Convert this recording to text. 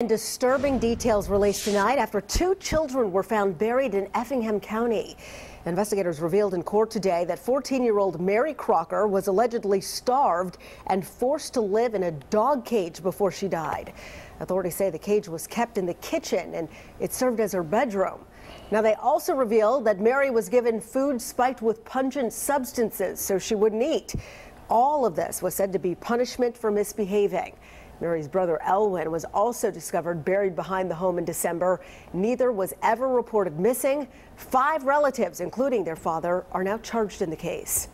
And disturbing details released tonight after two children were found buried in Effingham County. Investigators revealed in court today that 14 year old Mary Crocker was allegedly starved and forced to live in a dog cage before she died. Authorities say the cage was kept in the kitchen and it served as her bedroom. Now, they also revealed that Mary was given food spiked with pungent substances so she wouldn't eat. All of this was said to be punishment for misbehaving. Mary's brother Elwyn was also discovered buried behind the home in December. Neither was ever reported missing. Five relatives, including their father, are now charged in the case.